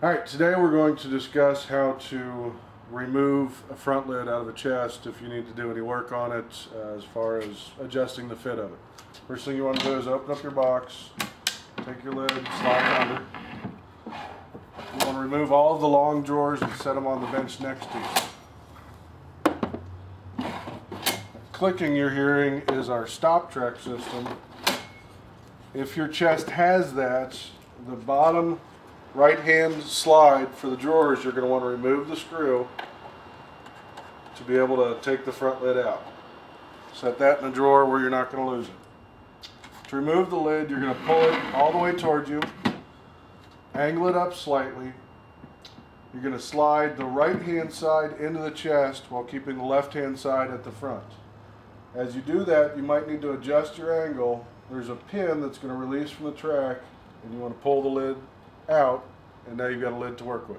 All right, today we're going to discuss how to remove a front lid out of a chest if you need to do any work on it uh, as far as adjusting the fit of it. First thing you want to do is open up your box, take your lid, slide it under. You want to remove all of the long drawers and set them on the bench next to you. Clicking you're hearing is our stop track system. If your chest has that, the bottom right hand slide for the drawers, you're going to want to remove the screw to be able to take the front lid out. Set that in a drawer where you're not going to lose it. To remove the lid, you're going to pull it all the way towards you, angle it up slightly. You're going to slide the right hand side into the chest while keeping the left hand side at the front. As you do that, you might need to adjust your angle. There's a pin that's going to release from the track and you want to pull the lid out and now you've got a lid to work with.